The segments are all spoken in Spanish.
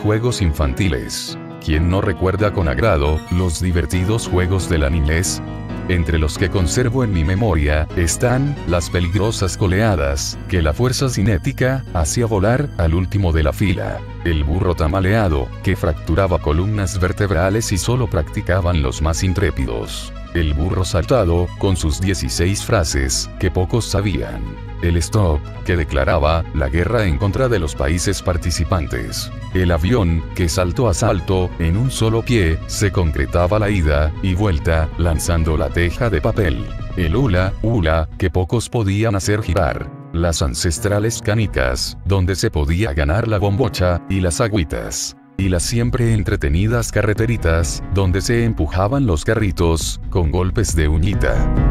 juegos infantiles. ¿Quién no recuerda con agrado los divertidos juegos de la niñez? Entre los que conservo en mi memoria, están las peligrosas coleadas, que la fuerza cinética hacía volar al último de la fila. El burro tamaleado, que fracturaba columnas vertebrales y solo practicaban los más intrépidos. El burro saltado, con sus 16 frases, que pocos sabían. El stop, que declaraba la guerra en contra de los países participantes. El avión, que salto a salto, en un solo pie, se concretaba la ida y vuelta, lanzando la teja de papel. El hula, hula, que pocos podían hacer girar. Las ancestrales canicas, donde se podía ganar la bombocha, y las agüitas y las siempre entretenidas carreteritas, donde se empujaban los carritos, con golpes de uñita.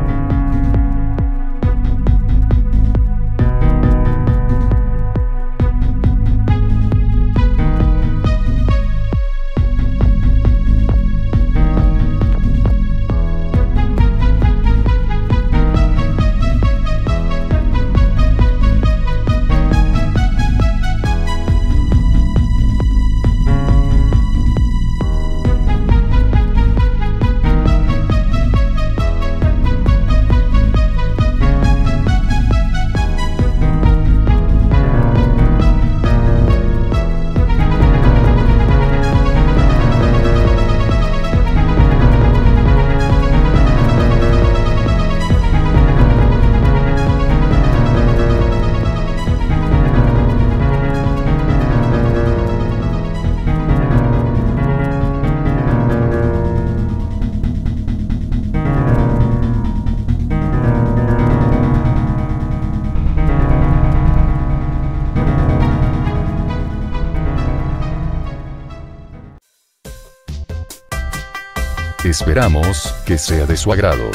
Esperamos que sea de su agrado.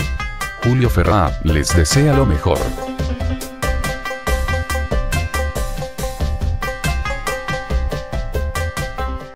Julio Ferrá les desea lo mejor.